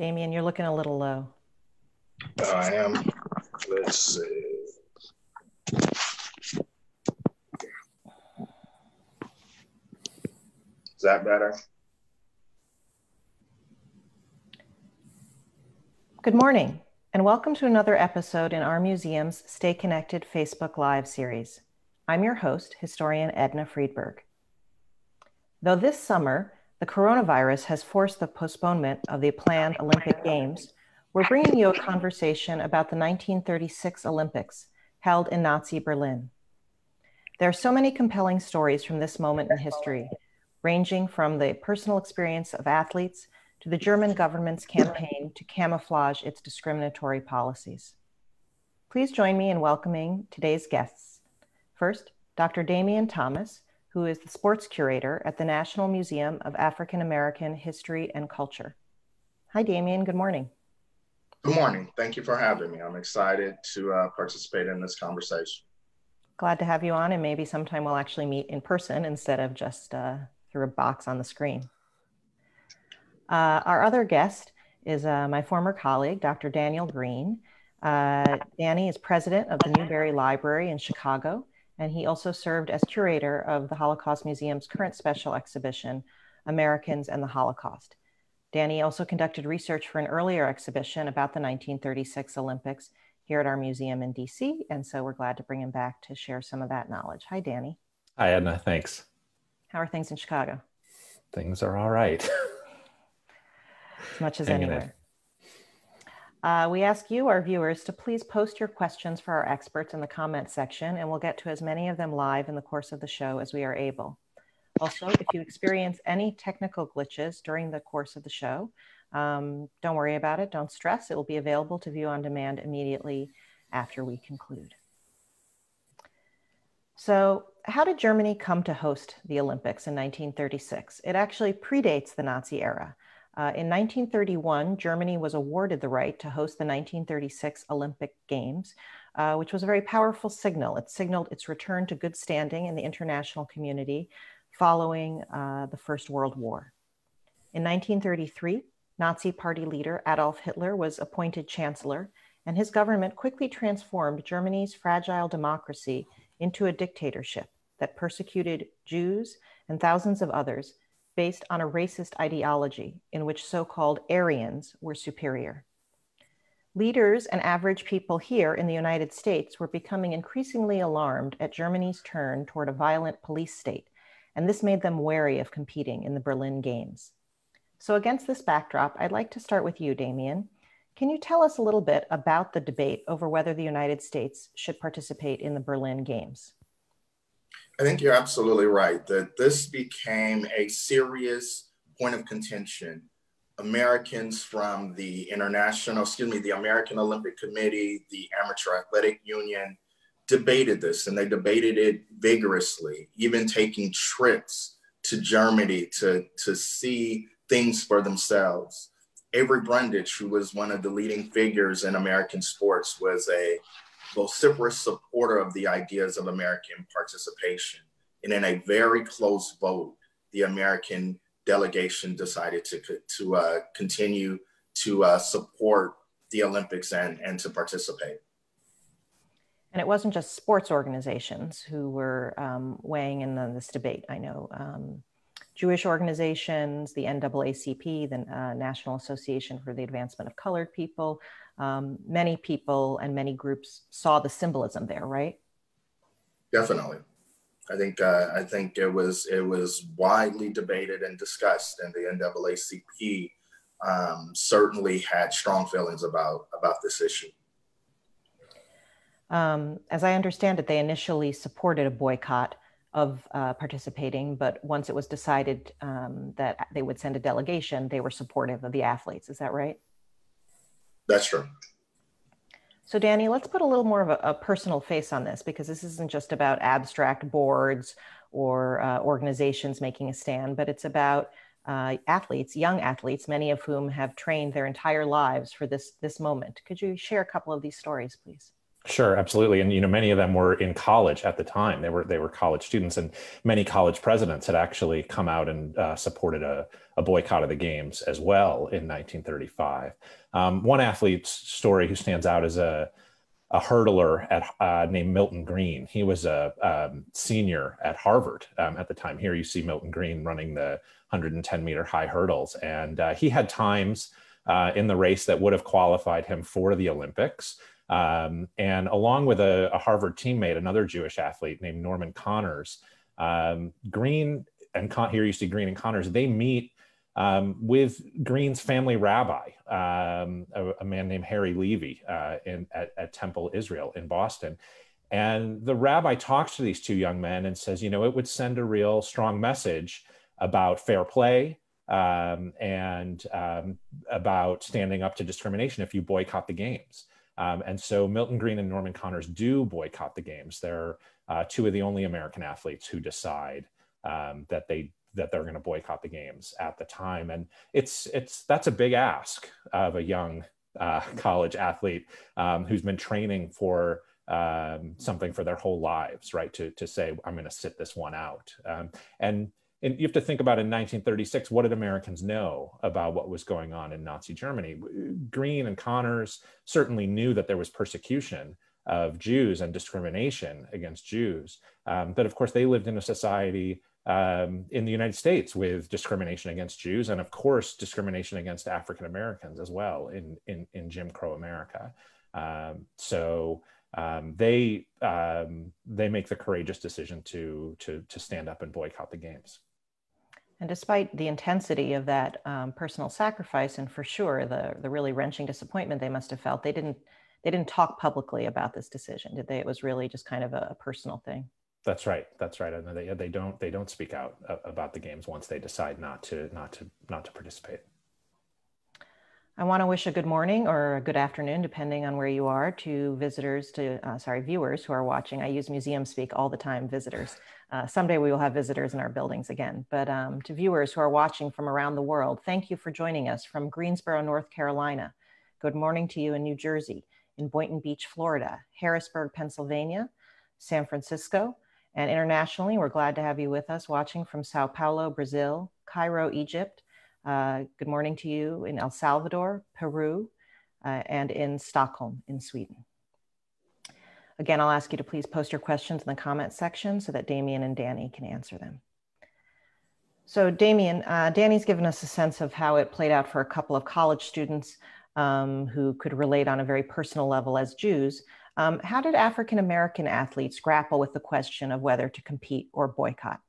Damion, you're looking a little low. I am. Let's see. Is that better? Good morning, and welcome to another episode in our museum's Stay Connected Facebook Live series. I'm your host, historian Edna Friedberg. Though this summer, the coronavirus has forced the postponement of the planned Olympic Games, we're bringing you a conversation about the 1936 Olympics held in Nazi Berlin. There are so many compelling stories from this moment in history, ranging from the personal experience of athletes to the German government's campaign to camouflage its discriminatory policies. Please join me in welcoming today's guests. First, Dr. Damion Thomas, who is the sports curator at the National Museum of African American History and Culture. Hi, Damion. Good morning. Good morning. Thank you for having me. I'm excited to uh, participate in this conversation. Glad to have you on, and maybe sometime we'll actually meet in person instead of just uh, through a box on the screen. Uh, our other guest is uh, my former colleague, Dr. Daniel Greene. Uh, Danny is president of the Newberry Library in Chicago and he also served as curator of the Holocaust Museum's current special exhibition, Americans and the Holocaust. Danny also conducted research for an earlier exhibition about the 1936 Olympics here at our museum in DC, and so we're glad to bring him back to share some of that knowledge. Hi, Danny. Hi, Edna. Thanks. How are things in Chicago? Things are all right. as much as Hanging anywhere. Uh, we ask you, our viewers, to please post your questions for our experts in the comment section, and we'll get to as many of them live in the course of the show as we are able. Also, if you experience any technical glitches during the course of the show, um, don't worry about it. Don't stress. It will be available to view on demand immediately after we conclude. So, how did Germany come to host the Olympics in 1936? It actually predates the Nazi era. Uh, in 1931, Germany was awarded the right to host the 1936 Olympic Games, uh, which was a very powerful signal. It signaled its return to good standing in the international community following uh, the First World War. In 1933, Nazi Party leader Adolf Hitler was appointed chancellor, and his government quickly transformed Germany's fragile democracy into a dictatorship that persecuted Jews and thousands of others based on a racist ideology in which so called Aryans were superior. Leaders and average people here in the United States were becoming increasingly alarmed at Germany's turn toward a violent police state, and this made them wary of competing in the Berlin Games. So, against this backdrop, I'd like to start with you, Damion. Can you tell us a little bit about the debate over whether the United States should participate in the Berlin Games? I think you're absolutely right that this became a serious point of contention. Americans from the international, excuse me, the American Olympic Committee, the Amateur Athletic Union debated this and they debated it vigorously, even taking trips to Germany to, to see things for themselves. Avery Brundage, who was one of the leading figures in American sports, was a vociferous supporter of the ideas of American participation. And in a very close vote, the American delegation decided to, to uh, continue to uh, support the Olympics and, and to participate. And it wasn't just sports organizations who were um, weighing in on this debate. I know um, Jewish organizations, the NAACP, the uh, National Association for the Advancement of Colored People, um, many people and many groups saw the symbolism there, right? Definitely. I think uh, I think it was it was widely debated and discussed, and the NAACP um, certainly had strong feelings about about this issue. Um, as I understand it, they initially supported a boycott of uh, participating, but once it was decided um, that they would send a delegation, they were supportive of the athletes. Is that right? That's true. So, Danny, let's put a little more of a, a, personal face on this because this isn't just about abstract boards or uh, organizations making a stand, but it's about uh, athletes, young athletes, many of whom have trained their entire lives for this this moment. Could you share a couple of these stories, please? Sure, absolutely, and you know many of them were in college at the time. They were they were college students, and many college presidents had actually come out and uh, supported a, a, boycott of the games as well in 1935. Um, one athlete's story who stands out is a a hurdler at uh, named Milton Green. He was a um, senior at Harvard um, at the time. Here you see Milton Green running the 110 meter high hurdles, and uh, he had times uh, in the race that would have qualified him for the Olympics. Um, and along with a, a, Harvard teammate, another Jewish athlete named Norman Cahners, um, Green and Con- here you see Green and Connors, they meet um, with Green's family rabbi, um, a, a, man named Harry Levi uh, in, at, at Temple Israel in Boston. And the rabbi talks to these two young men and says, you know, it would send a real strong message about fair play um, and um, about standing up to discrimination if you boycott the games. Um, and so Milton Green and Norman Cahners do boycott the games. They're uh, two of the only American athletes who decide um, that they that they're going to boycott the games at the time. And it's it's that's a big ask of a young uh, college athlete um, who's been training for um, something for their whole lives, right? To to say I'm going to sit this one out. Um, and and you have to think about in 1936 what did americans know about what was going on in nazi germany? Green and cahners certainly knew that there was persecution of jews and discrimination against jews. Um, but of course they lived in a society um, in the united states with discrimination against jews and of course discrimination against african americans as well in, in, in jim crow america. Um, so um, they um, they make the courageous decision to to to stand up and boycott the games. And despite the intensity of that um, personal sacrifice, and for sure the the really wrenching disappointment they must have felt, they didn't they didn't talk publicly about this decision, did they? It was really just kind of a, a personal thing. That's right. That's right. And they they don't they don't speak out about the games once they decide not to not to not to participate. I want to wish a good morning or a good afternoon, depending on where you are, to visitors, to uh, sorry, viewers who are watching. I use museum speak all the time, visitors. Uh, someday we will have visitors in our buildings again. But um, to viewers who are watching from around the world, thank you for joining us from Greensboro, North Carolina. Good morning to you in New Jersey, in Boynton Beach, Florida, Harrisburg, Pennsylvania, San Francisco, and internationally, we're glad to have you with us watching from Sao Paulo, Brazil, Cairo, Egypt, uh, good morning to you in El Salvador, Peru, uh, and in Stockholm in Sweden. Again, I'll ask you to please post your questions in the comment section so that Damion and Danny can answer them. So Damion, uh, Danny's given us a sense of how it played out for a couple of college students um, who could relate on a very personal level as Jews. Um, how did African-American athletes grapple with the question of whether to compete or boycott?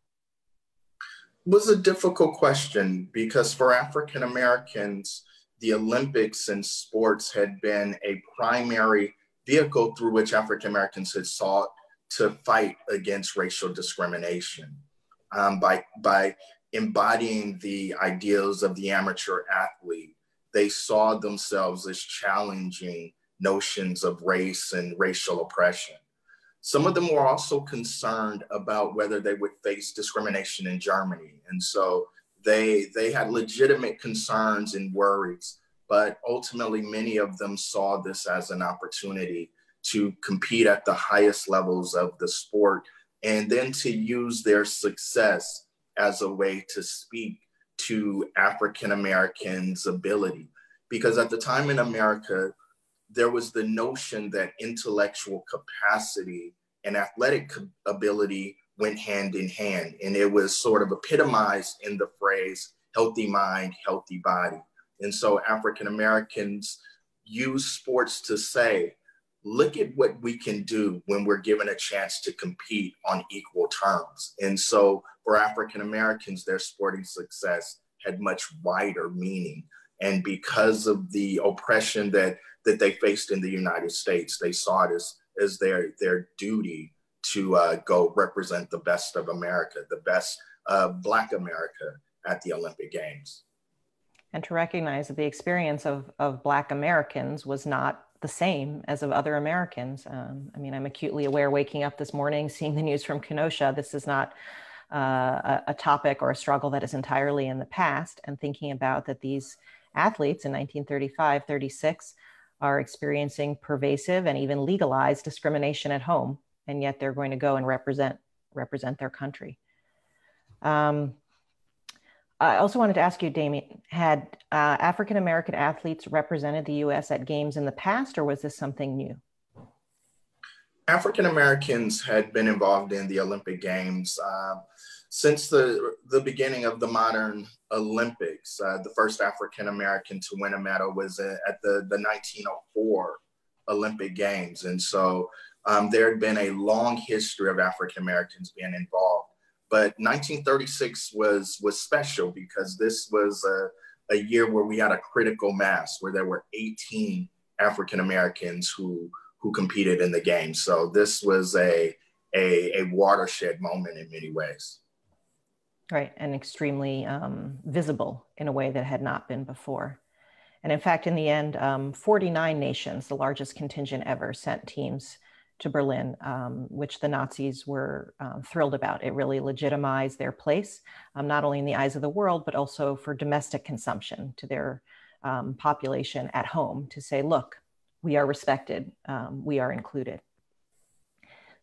Was a difficult question because for African Americans, the Olympics and sports had been a primary vehicle through which African Americans had sought to fight against racial discrimination um, by, by embodying the ideals of the amateur athlete. They saw themselves as challenging notions of race and racial oppression. Some of them were also concerned about whether they would face discrimination in Germany. And so they, they had legitimate concerns and worries, but ultimately many of them saw this as an opportunity to compete at the highest levels of the sport and then to use their success as a way to speak to African Americans' ability. Because at the time in America, there was the notion that intellectual capacity and athletic ability went hand in hand. And it was sort of epitomized in the phrase healthy mind, healthy body. And so African Americans use sports to say, look at what we can do when we're given a chance to compete on equal terms. And so for African Americans, their sporting success had much wider meaning. And because of the oppression that that they faced in the United States. They saw it as, as their, their duty to uh, go represent the best of America, the best of Black America at the Olympic Games. And to recognize that the experience of, of Black Americans was not the same as of other Americans. Um, I mean, I'm acutely aware waking up this morning, seeing the news from Kenosha, this is not uh, a, a, topic or a struggle that is entirely in the past, and thinking about that these athletes in 1935, 36 are experiencing pervasive and even legalized discrimination at home, and yet they're going to go and represent represent their country. Um, I also wanted to ask you, Damion, had uh, African American athletes represented the U.S. at games in the past, or was this something new? African Americans had been involved in the Olympic Games uh, since the, the beginning of the modern Olympics. Uh, the first African American to win a medal was at the, the 1904 Olympic Games. And so um, there had been a long history of African Americans being involved. But 1936 was, was special because this was a, a year where we had a critical mass, where there were 18 African Americans who who competed in the game. So this was a, a, a watershed moment in many ways. Right, and extremely um, visible in a way that had not been before. And in fact, in the end, um, 49 nations, the largest contingent ever, sent teams to Berlin, um, which the Nazis were um, thrilled about. It really legitimized their place, um, not only in the eyes of the world, but also for domestic consumption to their um, population at home to say, look, we are respected, um, we are included.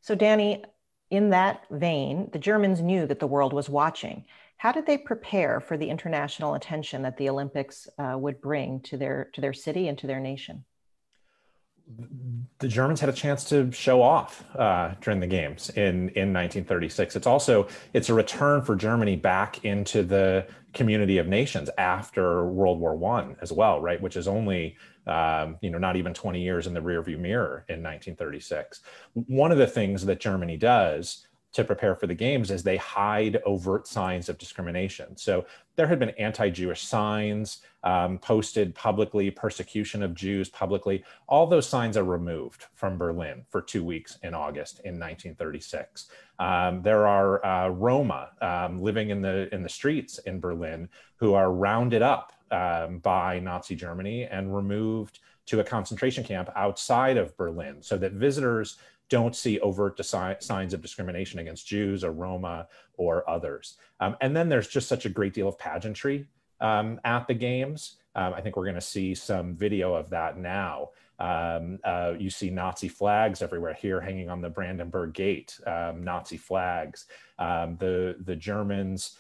So, Danny, in that vein, the Germans knew that the world was watching. How did they prepare for the international attention that the Olympics uh, would bring to their to their city and to their nation? The Germans had a chance to show off uh, during the games in in 1936. It's also it's a return for Germany back into the community of nations after World War One as well, right? Which is only um, you know, not even 20 years in the rearview mirror in 1936. One of the things that Germany does to prepare for the games is they hide overt signs of discrimination. So there had been anti-Jewish signs um, posted publicly, persecution of Jews publicly. All those signs are removed from Berlin for two weeks in August in 1936. Um, there are uh, Roma um, living in the in the streets in Berlin who are rounded up um, by Nazi Germany and removed to a concentration camp outside of Berlin so that visitors don't see overt signs of discrimination against Jews or Roma or others. Um, and then there's just such a great deal of pageantry um, at the games. Um, I think we're going to see some video of that now. Um, uh, you see Nazi flags everywhere here hanging on the Brandenburg Gate, um, Nazi flags. Um, the, the Germans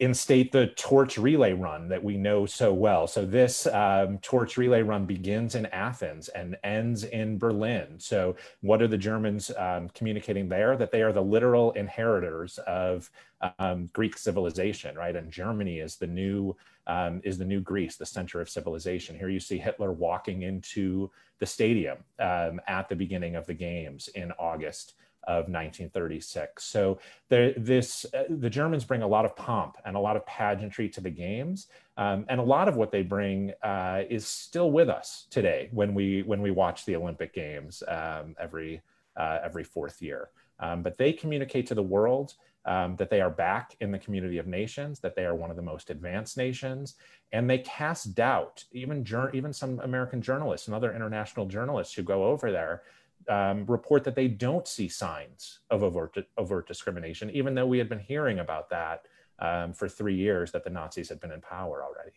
instate the torch relay run that we know so well. So this um, torch relay run begins in Athens and ends in Berlin. So what are the Germans um, communicating there? That they are the literal inheritors of um, Greek civilization, right? And Germany is the new um, is the new Greece, the center of civilization. Here you see Hitler walking into the stadium um, at the beginning of the games in August of 1936. So the, this, uh, the Germans bring a lot of pomp and a lot of pageantry to the games, um, and a lot of what they bring uh, is still with us today when we when we watch the Olympic Games um, every uh, every fourth year. Um, but they communicate to the world um, that they are back in the community of nations, that they are one of the most advanced nations, and they cast doubt. Even even some American journalists and other international journalists who go over there um, report that they don't see signs of overt, overt discrimination, even though we had been hearing about that um, for three years that the Nazis had been in power already.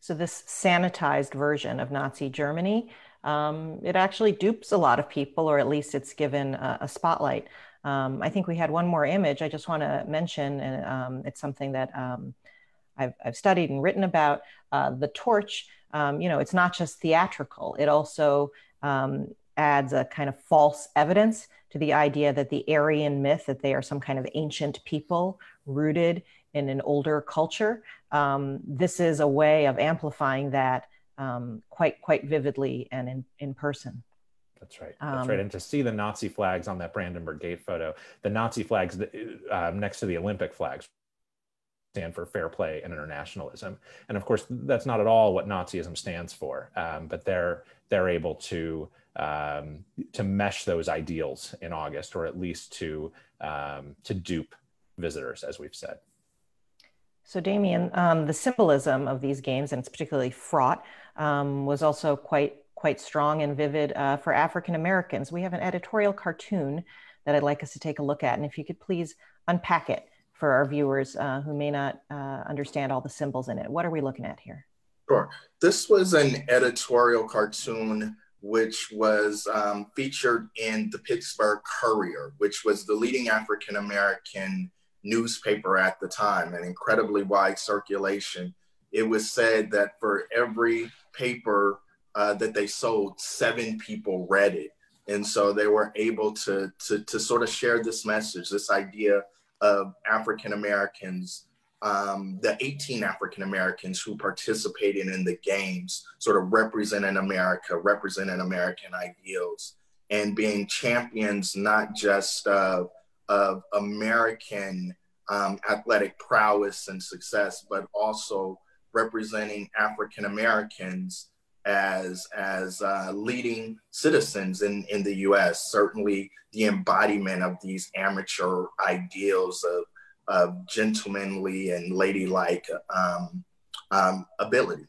So this sanitized version of Nazi Germany, um, it actually dupes a lot of people, or at least it's given a, a spotlight. Um, I think we had one more image I just want to mention, and um, it's something that um, I've, I've, studied and written about. Uh, the torch, um, you know, it's not just theatrical; it also um, adds a kind of false evidence to the idea that the Aryan myth that they are some kind of ancient people rooted in an older culture. Um, this is a way of amplifying that um, quite quite vividly and in, in person. That's right. That's um, right. And to see the Nazi flags on that Brandenburg Gate photo, the Nazi flags uh, next to the Olympic flags stand for fair play and internationalism. And of course, that's not at all what Nazism stands for. Um, but they're they're able to um, to mesh those ideals in August, or at least to um, to dupe visitors, as we've said. So, Damion, um, the symbolism of these games, and it's particularly fraught, um, was also quite quite strong and vivid uh, for African Americans. We have an editorial cartoon that I'd like us to take a look at, and if you could please unpack it for our viewers uh, who may not uh, understand all the symbols in it. What are we looking at here? Sure. This was an editorial cartoon which was um, featured in the Pittsburgh Courier, which was the leading African American newspaper at the time, an incredibly wide circulation. It was said that for every paper uh, that they sold, seven people read it. And so they were able to, to, to sort of share this message, this idea of African Americans um, the 18 African Americans who participated in the games, sort of representing America, representing American ideals, and being champions not just of, of American um, athletic prowess and success, but also representing African Americans as as uh, leading citizens in in the U.S. Certainly, the embodiment of these amateur ideals of of gentlemanly and ladylike um, um, ability.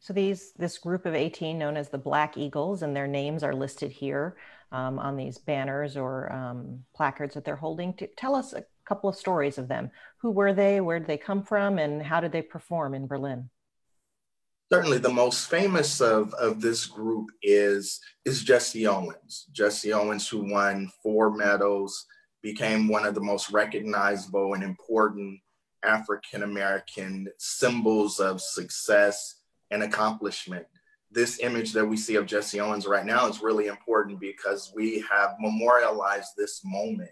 So these this group of 18 known as the Black Eagles, and their names are listed here um, on these banners or um, placards that they're holding. To tell us a couple of stories of them. Who were they? Where did they come from? And how did they perform in Berlin? Certainly, the most famous of, of this group is is Jesse Owens. Jesse Owens, who won four medals became one of the most recognizable and important African American symbols of success and accomplishment. This image that we see of Jesse Owens right now is really important because we have memorialized this moment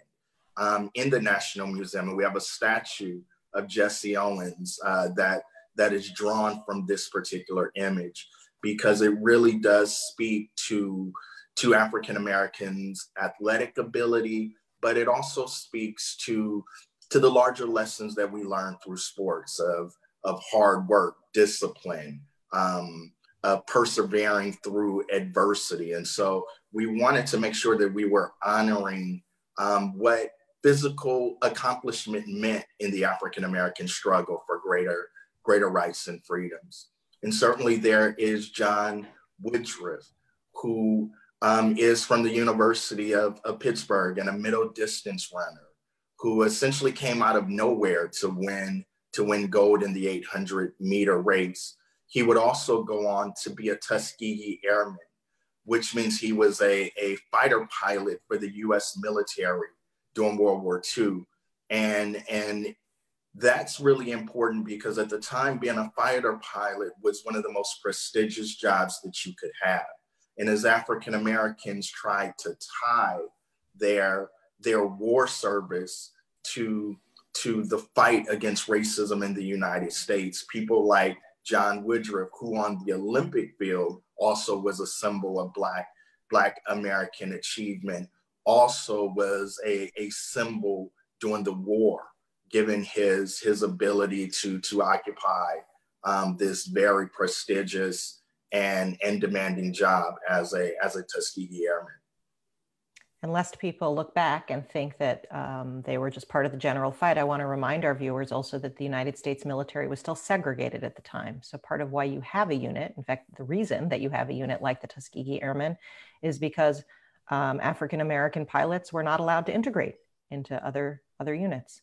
um, in the National Museum, and we have a statue of Jesse Owens uh, that that is drawn from this particular image because it really does speak to to African Americans' athletic ability, but it also speaks to to the larger lessons that we learn through sports of of hard work, discipline, um, uh, persevering through adversity, and so we wanted to make sure that we were honoring um, what physical accomplishment meant in the African American struggle for greater greater rights and freedoms. And certainly there is John Woodruff, who um, is from the University of, of Pittsburgh and a middle distance runner who essentially came out of nowhere to win to win gold in the 800 meter race. He would also go on to be a Tuskegee Airman, which means he was a, a fighter pilot for the US military during World War II. And, and that's really important because at the time, being a fighter pilot was one of the most prestigious jobs that you could have and as African Americans tried to tie their their war service to to the fight against racism in the United States, people like John Woodruff, who on the Olympic field also was a symbol of Black Black American achievement, also was a, a symbol during the war, given his his ability to to occupy um, this very prestigious and and demanding job as a as a Tuskegee Airman. And lest people look back and think that um, they were just part of the general fight, I want to remind our viewers also that the United States military was still segregated at the time. So part of why you have a unit, in fact, the reason that you have a unit like the Tuskegee Airmen, is because um, African American pilots were not allowed to integrate into other other units.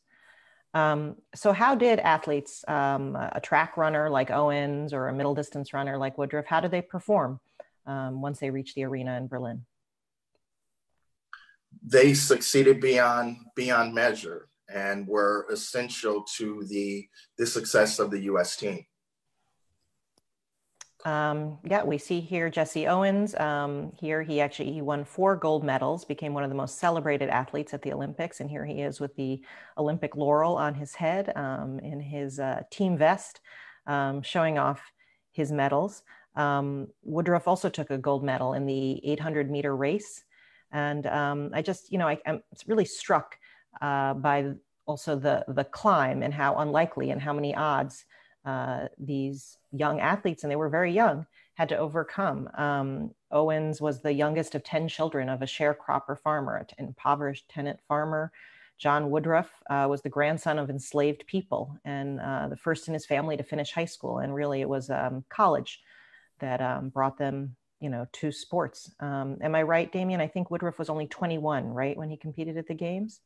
Um, so how did athletes, um, a track runner like Owens or a middle distance runner like Woodruff, how did they perform um, once they reached the arena in Berlin? They succeeded beyond beyond measure and were essential to the the success of the U.S. team. Um, yeah, we see here Jesse Owens. Um, here he actually he won four gold medals, became one of the most celebrated athletes at the Olympics, and here he is with the Olympic laurel on his head um, in his uh, team vest, um, showing off his medals. Um, Woodruff also took a gold medal in the 800 meter race, and um, I just you know I, am really struck uh, by also the the climb and how unlikely and how many odds uh, these young athletes, and they were very young, had to overcome. Um, Owens was the youngest of 10 children of a sharecropper farmer, an impoverished tenant farmer. John Woodruff uh, was the grandson of enslaved people and uh, the first in his family to finish high school. And really, it was um, college that um, brought them, you know, to sports. Um, am I right, Damion? I think Woodruff was only 21, right, when he competed at the games.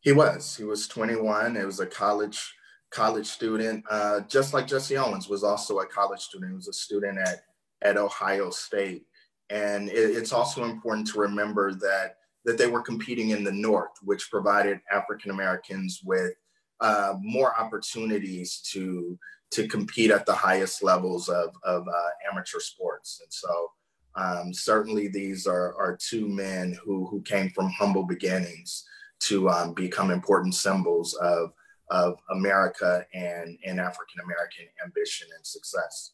He was. He was 21. It was a college college student, uh, just like Jesse Owens was also a college student. He was a student at, at Ohio State. And it, it's also important to remember that, that they were competing in the North, which provided African Americans with uh, more opportunities to, to compete at the highest levels of, of uh, amateur sports. And so um, certainly these are, are two men who, who came from humble beginnings to um, become important symbols of, of America and, and African American ambition and success.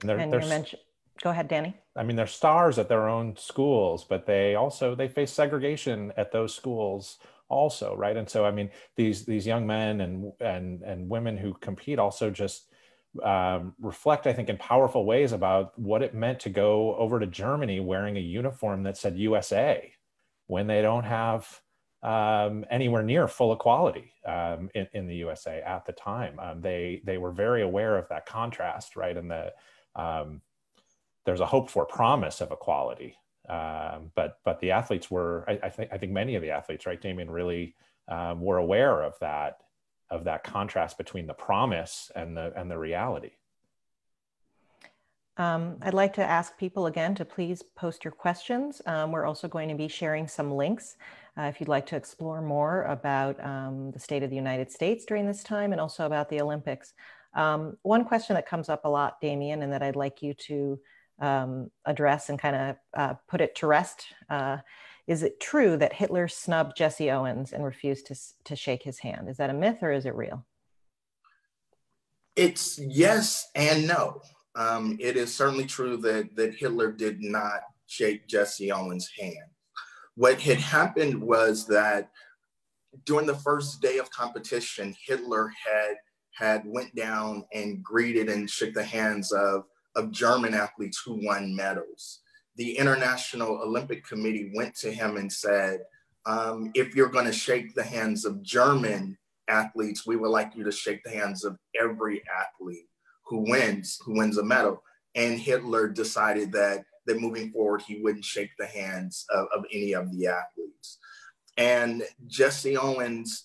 And, they're, and they're, you mentioned, go ahead, Danny. I mean, they're stars at their own schools, but they also they face segregation at those schools also, right? And so, I mean, these these young men and and and women who compete also just um, reflect, I think, in powerful ways about what it meant to go over to Germany wearing a uniform that said USA when they don't have um, anywhere near full equality um, in, in, the USA at the time. Um, they they were very aware of that contrast, right? And the um, there's a hope for promise of equality, um, but but the athletes were, I, I, think I think many of the athletes, right, Damion, really um, were aware of that of that contrast between the promise and the and the reality. Um, I'd like to ask people again to please post your questions. Um, we're also going to be sharing some links uh, if you'd like to explore more about um, the state of the United States during this time and also about the Olympics. Um, one question that comes up a lot, Damion, and that I'd like you to um, address and kind of uh, put it to rest. Uh, is it true that Hitler snubbed Jesse Owens and refused to, to shake his hand? Is that a myth or is it real? It's yes and no. Um, it is certainly true that, that Hitler did not shake Jesse Owens' hand. What had happened was that during the first day of competition, Hitler had had went down and greeted and shook the hands of, of German athletes who won medals. The International Olympic Committee went to him and said, um, if you're going to shake the hands of German athletes, we would like you to shake the hands of every athlete who wins, who wins a medal. And Hitler decided that that moving forward, he wouldn't shake the hands of, of any of the athletes. And Jesse Owens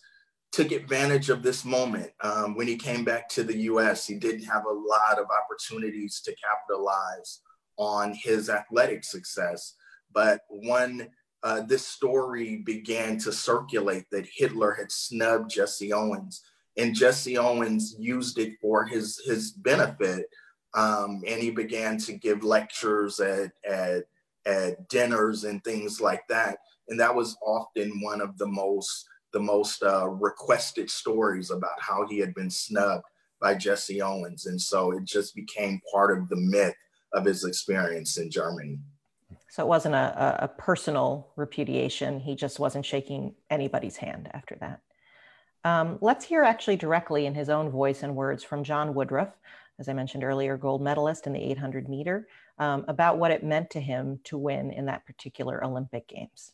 took advantage of this moment. Um, when he came back to the US, he didn't have a lot of opportunities to capitalize on his athletic success. But when uh, this story began to circulate that Hitler had snubbed Jesse Owens, and Jesse Owens used it for his, his benefit um, and he began to give lectures at, at, at dinners and things like that. And that was often one of the most the most uh, requested stories about how he had been snubbed by Jesse Owens. And so it just became part of the myth of his experience in Germany. So it wasn't a, a personal repudiation. He just wasn't shaking anybody's hand after that. Um, let's hear actually directly in his own voice and words from John Woodruff, as I mentioned earlier, gold medalist in the 800 meter, um, about what it meant to him to win in that particular Olympic Games.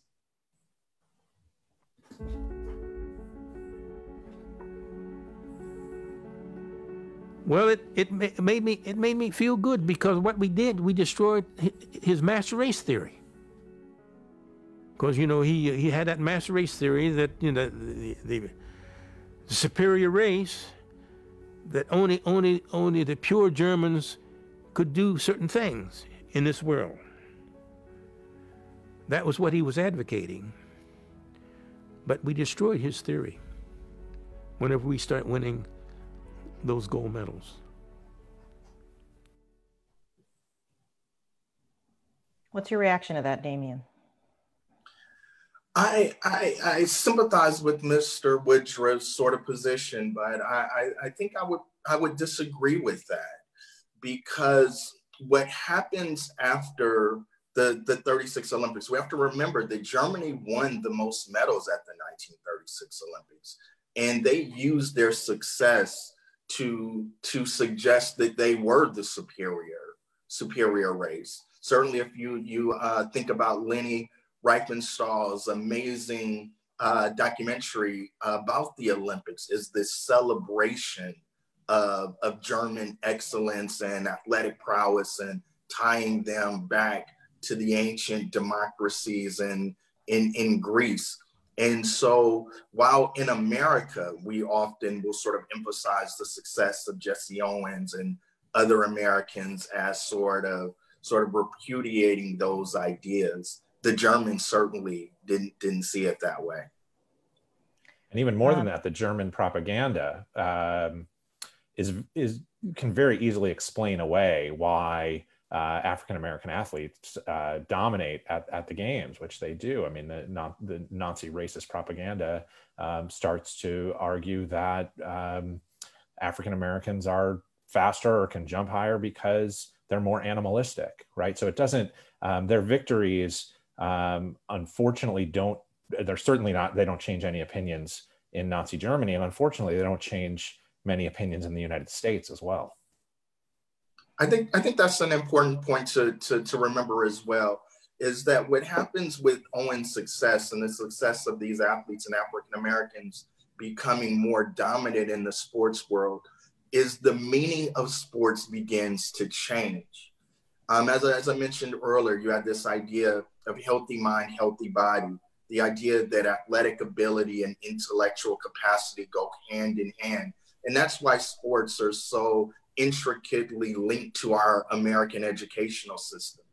Well, it, it made me it made me feel good because what we did we destroyed his master race theory. Because you know he he had that master race theory that you know the, the, the superior race that only, only, only the pure Germans could do certain things in this world. That was what he was advocating. But we destroyed his theory whenever we start winning those gold medals. What's your reaction to that, Damion? I, I, I sympathize with Mr. Woodruff's sort of position, but I, I, I think I would I would disagree with that because what happens after the, the 36 Olympics, we have to remember that Germany won the most medals at the 1936 Olympics, and they used their success to to suggest that they were the superior superior race. Certainly, if you you uh, think about Leni Riefenstahl's amazing uh, documentary about the Olympics is this celebration of, of German excellence and athletic prowess and tying them back to the ancient democracies and in, in Greece. And so while in America, we often will sort of emphasize the success of Jesse Owens and other Americans as sort of sort of repudiating those ideas, the Germans certainly didn't didn't see it that way. And even more than that, the German propaganda um, is is can very easily explain away why uh, African American athletes uh, dominate at, at the games, which they do. I mean, the, not, the Nazi racist propaganda um, starts to argue that um, African Americans are faster or can jump higher because they're more animalistic, right? So it doesn't, um, their victories, um, unfortunately, don't, they're certainly not, they don't change any opinions in Nazi Germany. And unfortunately, they don't change many opinions in the United States as well. I think I think that's an important point to, to, to remember as well, is that what happens with Owens' success and the success of these athletes and African Americans becoming more dominant in the sports world is the meaning of sports begins to change. Um, as, as I mentioned earlier, you had this idea of healthy mind, healthy body, the idea that athletic ability and intellectual capacity go hand in hand. And that's why sports are so intricately linked to our American educational system.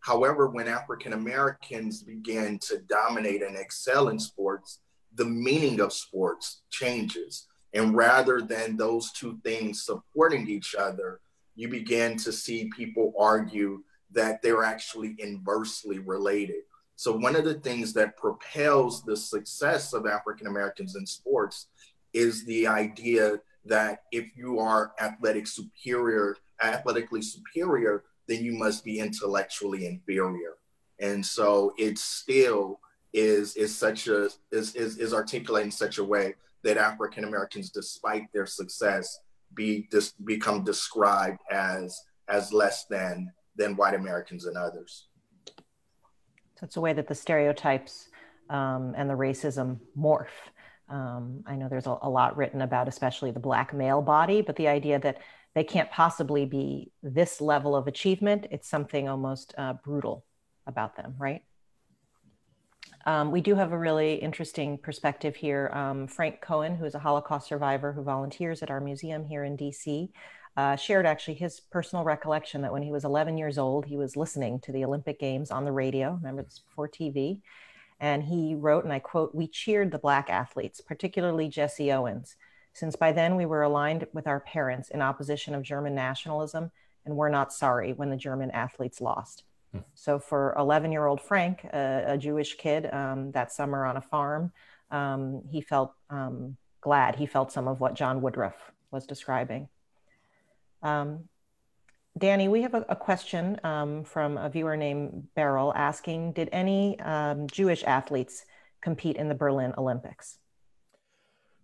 However, when African Americans began to dominate and excel in sports, the meaning of sports changes. And rather than those two things supporting each other, you begin to see people argue that they're actually inversely related. So, one of the things that propels the success of African Americans in sports is the idea that if you are athletic superior, athletically superior, then you must be intellectually inferior. And so it still is is such a is is, is articulated in such a way that African Americans, despite their success, be dis, become described as as less than than white Americans and others. So it's a way that the stereotypes um, and the racism morph um, I know there's a, a, lot written about, especially the black male body, but the idea that they can't possibly be this level of achievement, it's something almost uh, brutal about them, right? Um, we do have a really interesting perspective here. Um, Frank Cohen, who is a Holocaust survivor who volunteers at our museum here in DC, uh, shared actually his personal recollection that when he was 11 years old, he was listening to the Olympic Games on the radio. Remember, this before TV and he wrote, and I quote, We cheered the Black athletes, particularly Jesse Owens, since by then we were aligned with our parents in opposition of German nationalism and were not sorry when the German athletes lost. Hmm. So for 11 year old Frank, a, a, Jewish kid, um, that summer on a farm, um, he felt um, glad. He felt some of what John Woodruff was describing. Um, Danny, we have a, a question um, from a viewer named Beryl asking Did any um, Jewish athletes compete in the Berlin Olympics?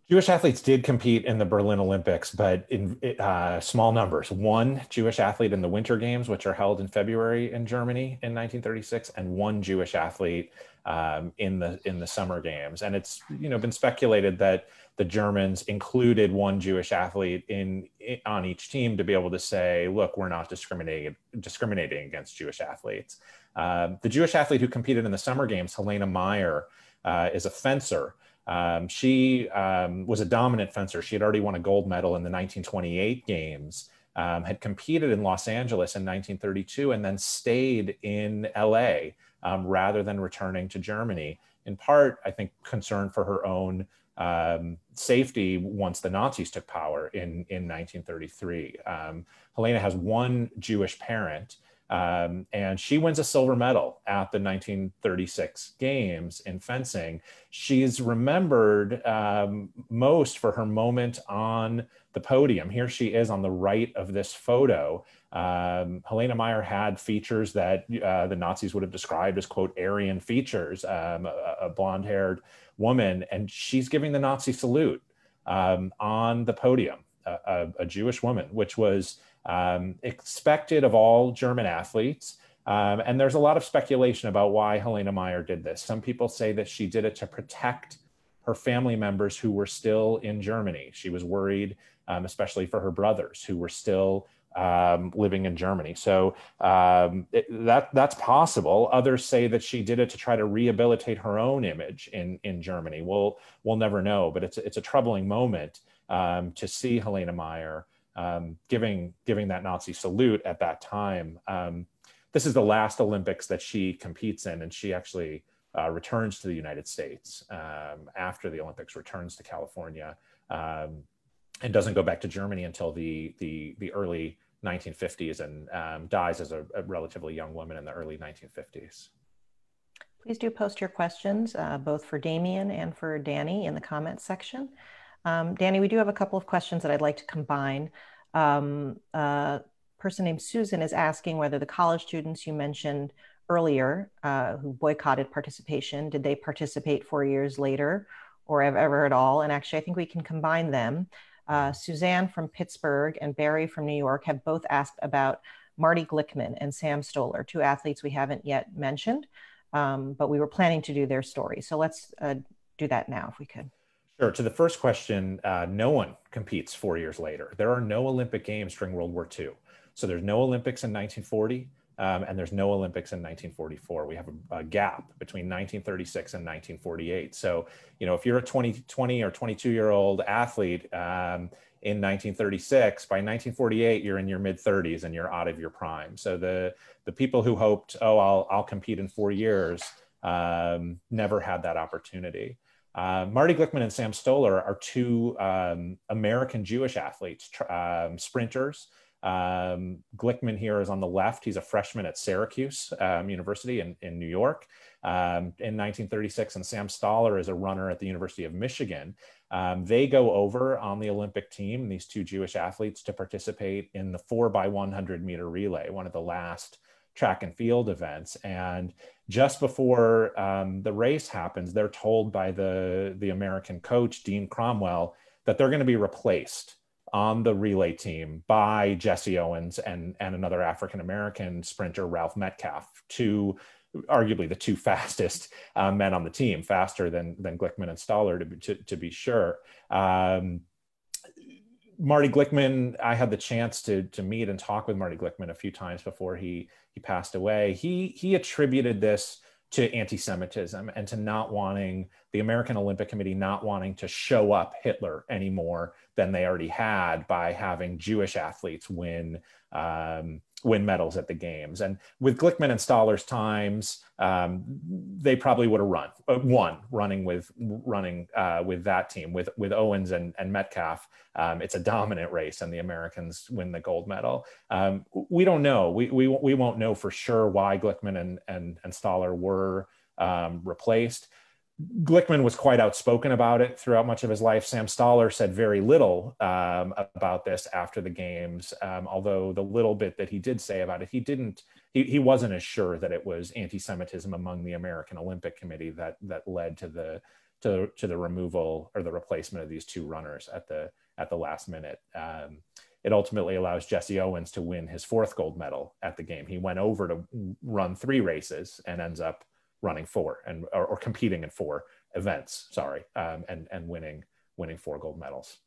Jewish athletes did compete in the Berlin Olympics, but in uh, small numbers. One Jewish athlete in the Winter Games, which are held in February in Germany in 1936, and one Jewish athlete um, in the in the Summer Games. And it's you know been speculated that the Germans included one Jewish athlete in, in, on each team to be able to say, look, we're not discriminating discriminating against Jewish athletes. Uh, the Jewish athlete who competed in the Summer Games, Helene Mayer, uh, is a fencer. Um, she um, was a dominant fencer. She had already won a gold medal in the 1928 games. Um, had competed in Los Angeles in 1932 and then stayed in LA um, rather than returning to Germany. In part, I think, concern for her own um, safety once the Nazis took power in, in 1933. Um, Helene has one Jewish parent, um, and she wins a silver medal at the 1936 games in fencing. She's remembered um, most for her moment on the podium. Here she is on the right of this photo. Um, Helene Mayer had features that uh, the Nazis would have described as, quote, Aryan features, um, a, a blonde haired woman, and she's giving the Nazi salute um, on the podium, a, a, a, Jewish woman, which was um, expected of all German athletes. Um, and there's a lot of speculation about why Helene Mayer did this. Some people say that she did it to protect her family members who were still in Germany. She was worried, um, especially for her brothers who were still um, living in Germany. So um, it, that that's possible. Others say that she did it to try to rehabilitate her own image in in Germany. We'll we'll never know, but it's it's a troubling moment um, to see Helene Mayer um, giving giving that Nazi salute at that time. Um, this is the last Olympics that she competes in, and she actually uh, returns to the United States um, after the Olympics, returns to California and doesn't go back to Germany until the the the early 1950s and um, dies as a, a, relatively young woman in the early 1950s. Please do post your questions, uh, both for Damion and for Danny, in the comments section. Um, Danny, we do have a couple of questions that I'd like to combine. Um, a person named Susan is asking whether the college students you mentioned earlier uh, who boycotted participation, did they participate four years later or ever at all? And actually, I think we can combine them. Uh, Suzanne from Pittsburgh and Barry from New York have both asked about Marty Glickman and Sam Stoller, two athletes we haven't yet mentioned, um, but we were planning to do their story. So let's uh, do that now if we could. Sure. To the first question, uh, no one competes four years later. There are no Olympic Games during World War II. So there's no Olympics in 1940 um, and there's no Olympics in 1944. We have a, a, gap between 1936 and 1948. So, you know, if you're a 20, 20 or 22 year old athlete um, in 1936, by 1948, you're in your mid 30s and you're out of your prime. So the the people who hoped, oh, I'll I'll compete in four years, um, never had that opportunity. Uh, Marty Glickman and Sam Stoller are two um, American Jewish athletes, um, sprinters um, Glickman here is on the left. He's a freshman at Syracuse um, University in, in New York um, in 1936, and Sam Stoller is a runner at the University of Michigan. Um, they go over on the Olympic team, these two Jewish athletes, to participate in the four by 100 meter relay, one of the last track and field events. And just before um, the race happens, they're told by the, the American coach, Dean Cromwell, that they're going to be replaced on the relay team by Jesse Owens and, and another African American sprinter, Ralph Metcalfe, two arguably the two fastest uh, men on the team, faster than than Glickman and Stoller to be, to, to be sure. Um, Marty Glickman, I had the chance to to meet and talk with Marty Glickman a few times before he he passed away. He he attributed this to anti-Semitism and to not wanting the American Olympic Committee not wanting to show up Hitler anymore than they already had by having Jewish athletes win um, win medals at the games. And with Glickman and Stoller's times, um, they probably would have run uh, won running with running uh, with that team with with Owens and, and Metcalfe. Um, it's a dominant race, and the Americans win the gold medal. Um, we don't know. We, we we won't know for sure why Glickman and and, and Stoller were um, replaced. Glickman was quite outspoken about it throughout much of his life. Sam Stoller said very little um, about this after the games, um, although the little bit that he did say about it, he didn't, he, he wasn't as sure that it was anti-Semitism among the American Olympic Committee that that led to the to, to the removal or the replacement of these two runners at the at the last minute. Um, it ultimately allows Jesse Owens to win his fourth gold medal at the game. He went over to run three races and ends up running four and or, or competing in four events. Sorry, um, and and winning winning four gold medals.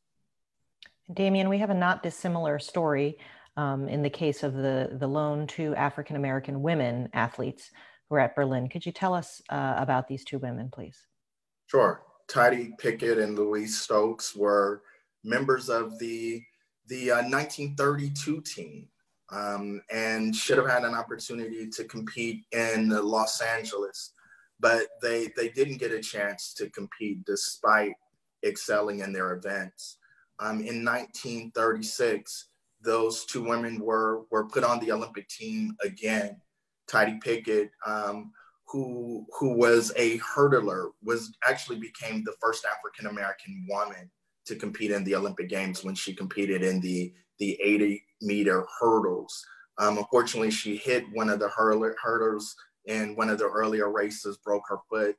Damion, we have a not dissimilar story um, in the case of the the lone two African American women athletes who are at Berlin. Could you tell us uh, about these two women, please? Sure. Tidye Pickett and Louise Stokes were members of the the uh, 1932 team um, and should have had an opportunity to compete in Los Angeles, but they they didn't get a chance to compete despite excelling in their events. Um, in 1936, those two women were were put on the Olympic team again. Tidye Pickett, um, who who was a hurdler, was actually became the first African American woman to compete in the Olympic Games when she competed in the the 80 meter hurdles. Um, unfortunately, she hit one of the hurdles in one of the earlier races, broke her foot,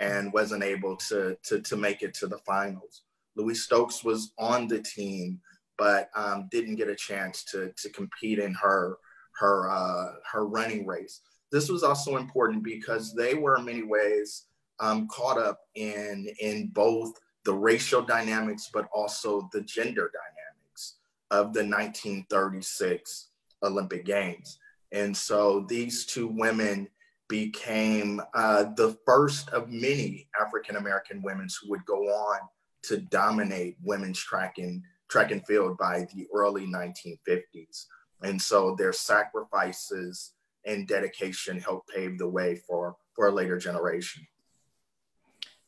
and wasn't able to, to, to make it to the finals. Louise Stokes was on the team, but um, didn't get a chance to, to compete in her, her, uh, her running race. This was also important because they were in many ways um, caught up in, in both the racial dynamics, but also the gender dynamics of the 1936 Olympic Games. And so these two women became uh, the first of many African American women who would go on to dominate women's track and track and field by the early 1950s. And so their sacrifices and dedication helped pave the way for, for a later generation.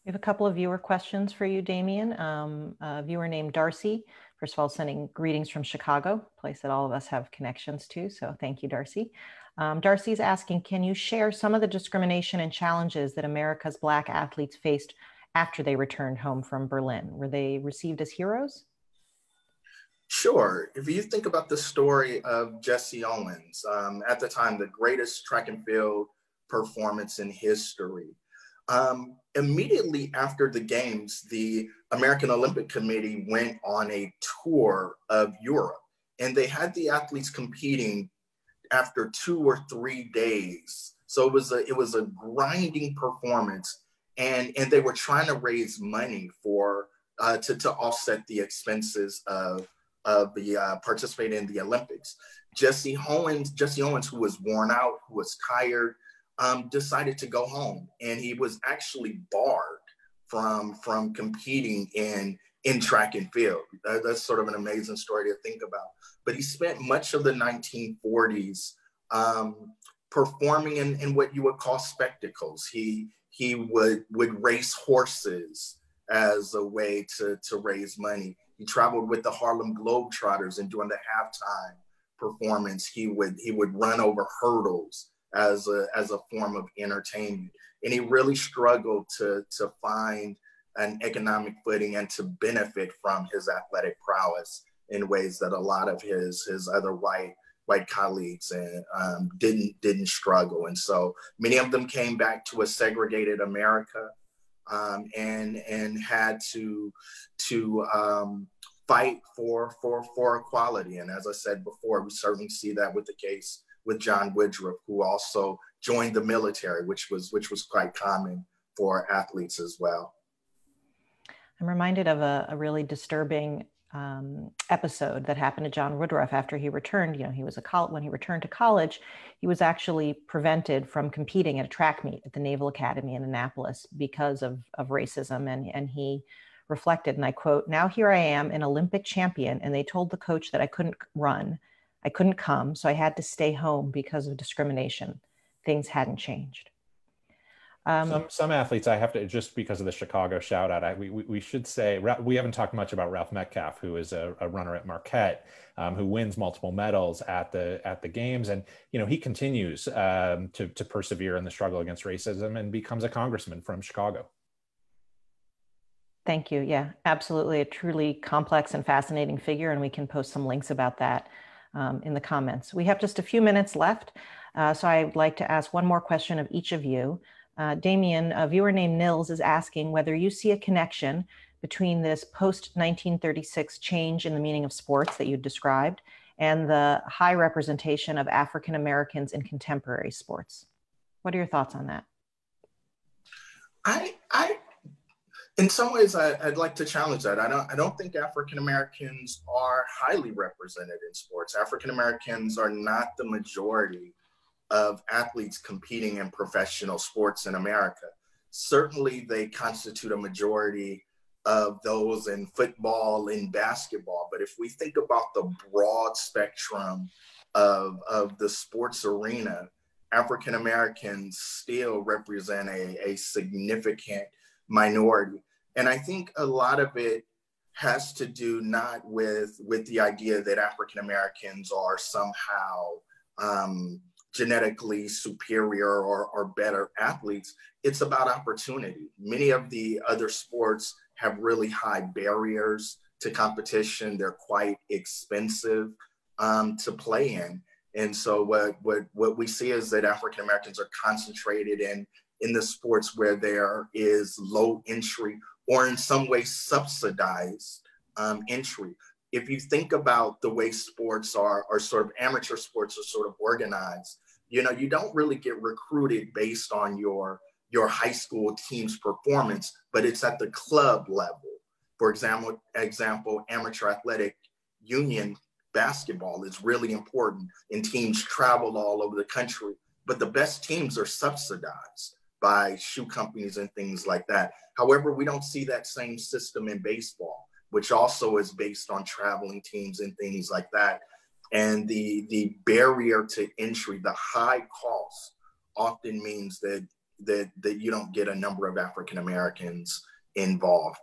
We have a couple of viewer questions for you, Damion. Um, a viewer named Darcy, first of all, sending greetings from Chicago, place that all of us have connections to. So thank you, Darcy. Um, Darcy's asking, can you share some of the discrimination and challenges that America's Black athletes faced after they returned home from Berlin? Were they received as heroes? Sure. If you think about the story of Jesse Owens, um, at the time, the greatest track and field performance in history, um, immediately after the games, the American Olympic Committee went on a tour of Europe and they had the athletes competing after two or three days. So it was a it was a grinding performance, and and they were trying to raise money for uh, to to offset the expenses of of the uh, participate in the Olympics. Jesse Owens, Jesse Owens, who was worn out, who was tired, um, decided to go home, and he was actually barred from from competing in in track and field. That, that's sort of an amazing story to think about. But he spent much of the 1940s um, performing in, in what you would call spectacles. He he would would race horses as a way to to raise money. He traveled with the Harlem Globetrotters, and during the halftime performance, he would he would run over hurdles as a as a form of entertainment. And he really struggled to to find an economic footing and to benefit from his athletic prowess in ways that a lot of his his other white white colleagues and um, didn't didn't struggle. And so many of them came back to a segregated America um, and and had to to um, fight for for for equality. And as I said before, we certainly see that with the case with John Woodruff, who also joined the military, which was which was quite common for athletes as well. I'm reminded of a, a really disturbing um, episode that happened to John Woodruff after he returned. You know, he was a college when he returned to college, he was actually prevented from competing at a track meet at the Naval Academy in Annapolis because of, of racism. And, and he reflected, and I quote, Now here I am, an Olympic champion, and they told the coach that I couldn't run. I couldn't come, so I had to stay home because of discrimination. Things hadn't changed. Um, some some athletes, I have to just because of the Chicago shout out. I, we, we should say we haven't talked much about Ralph Metcalfe, who is a, a runner at Marquette, um, who wins multiple medals at the at the games, and you know he continues um, to to persevere in the struggle against racism and becomes a congressman from Chicago. Thank you. Yeah, absolutely, a truly complex and fascinating figure, and we can post some links about that um, in the comments. We have just a few minutes left, uh, so I'd like to ask one more question of each of you. Uh, Damion, a viewer named Nils, is asking whether you see a connection between this post 1936 change in the meaning of sports that you described and the high representation of African Americans in contemporary sports. What are your thoughts on that? I, I, in some ways, I, would like to challenge that. I don't, I don't think African Americans are highly represented in sports. African Americans are not the majority of athletes competing in professional sports in America. Certainly, they constitute a majority of those in football and basketball. But if we think about the broad spectrum of, of the sports arena, African Americans still represent a, a significant minority. And I think a lot of it has to do not with, with the idea that African Americans are somehow um, genetically superior or, or better athletes. It's about opportunity. Many of the other sports have really high barriers to competition. They're quite expensive um, to play in. And so what, what, what we see is that African Americans are concentrated in, in the sports where there is low entry or in some way subsidized um, entry if you think about the way sports are, or sort of amateur sports are sort of organized, you know, you don't really get recruited based on your your high school team's performance, but it's at the club level. For example, example, amateur athletic union basketball is really important and teams travel all over the country, but the best teams are subsidized by shoe companies and things like that. However, we don't see that same system in baseball, which also is based on traveling teams and things like that. And the the barrier to entry, the high cost, often means that that that you don't get a number of African Americans involved.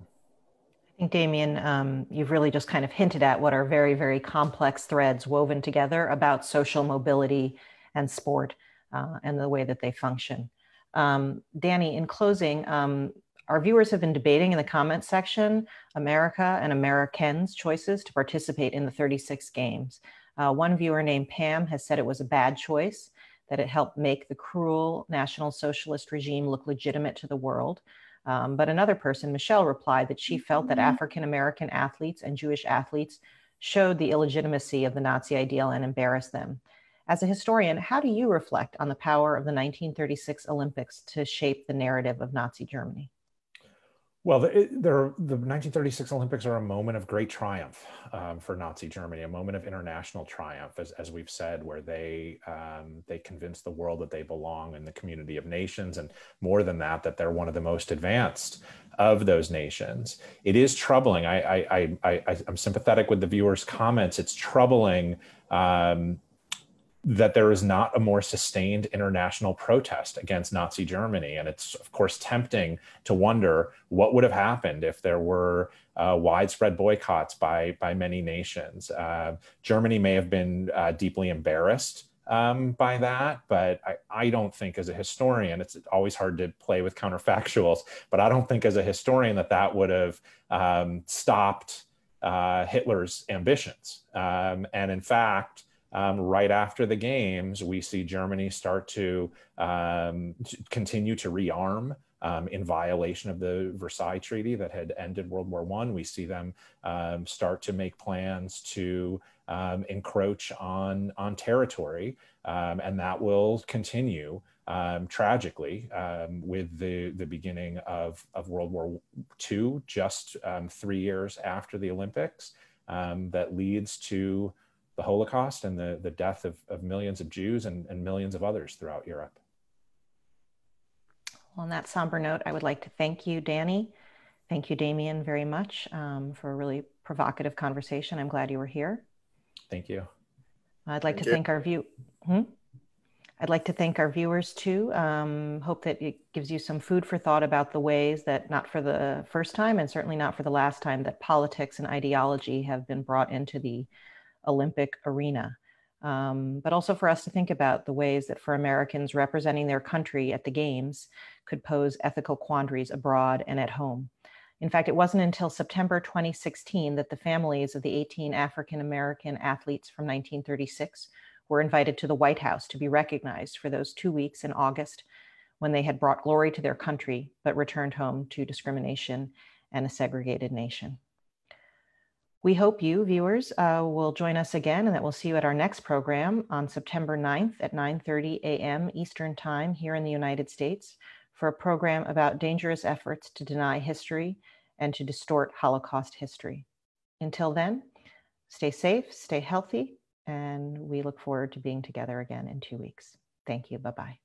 I think, Damion, um, you've really just kind of hinted at what are very, very complex threads woven together about social mobility and sport uh, and the way that they function. Um, Danny, in closing, um, our viewers have been debating in the comments section America and Americans' choices to participate in the 36 games. Uh, one viewer named Pam has said it was a bad choice, that it helped make the cruel National Socialist regime look legitimate to the world. Um, but another person, Michelle, replied that she felt that mm-hmm. African American athletes and Jewish athletes showed the illegitimacy of the Nazi ideal and embarrassed them. As a historian, how do you reflect on the power of the 1936 Olympics to shape the narrative of Nazi Germany? Well, the, the 1936 Olympics are a moment of great triumph um, for Nazi Germany, a moment of international triumph, as, as we've said, where they um, they convinced the world that they belong in the community of nations, and more than that, that they're one of the most advanced of those nations. It is troubling. I, I, I, I am sympathetic with the viewers' comments. It's troubling um, that there is not a more sustained international protest against Nazi Germany. And it's, of course, tempting to wonder what would have happened if there were uh, widespread boycotts by, by many nations. Uh, Germany may have been uh, deeply embarrassed um, by that, but I, I don't think as a historian, it's always hard to play with counterfactuals, but I don't think as a historian that that would have um, stopped uh, Hitler's ambitions. Um, and in fact, um, right after the games, we see Germany start to, um, to continue to rearm um, in violation of the Versailles Treaty that had ended World War One. We see them um, start to make plans to um, encroach on on territory, um, and that will continue. Um, tragically, um, with the the beginning of of World War II, just three years after the Olympics, that leads to the Holocaust and the, the death of, of millions of Jews and, and millions of others throughout Europe. Well, on that somber note, I would like to thank you, Danny. Thank you, Damion, very much um, for a really provocative conversation. I'm glad you were here. Thank you. I'd like thank to you. thank our view. Hmm? I'd like to thank our viewers too. Um, hope that it gives you some food for thought about the ways that, not for the first time and certainly not for the last time, that politics and ideology have been brought into the Olympic arena. Um, but also for us to think about the ways that for Americans representing their country at the Games could pose ethical quandaries abroad and at home. In fact, it wasn't until September 2016 that the families of the 18 African American athletes from 1936 were invited to the White House to be recognized for those two weeks in August when they had brought glory to their country but returned home to discrimination and a segregated nation. We hope you, viewers, uh, will join us again and that we'll see you at our next program on September 9th at 9.30 a.m. Eastern Time here in the United States for a program about dangerous efforts to deny history and to distort Holocaust history. Until then, stay safe, stay healthy, and we look forward to being together again in two weeks. Thank you. Bye-bye.